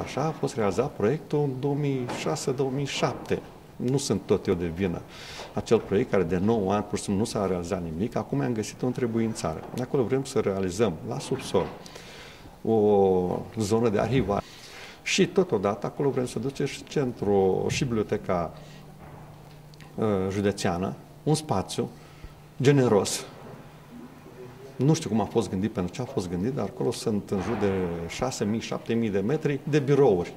Așa a fost realizat proiectul în 2006-2007. Nu sunt tot eu de vină. Acel proiect care de 9 ani pur și simplu nu s-a realizat nimic, acum am găsit o întrebuințare. Acolo vrem să realizăm la subsol o zonă de arhivare și totodată acolo vrem să ducem și centru și biblioteca uh, județeană, un spațiu generos. Nu știu cum a fost gândit, pentru ce a fost gândit, dar acolo sunt în jur de 6.000-7.000 de metri de birouri.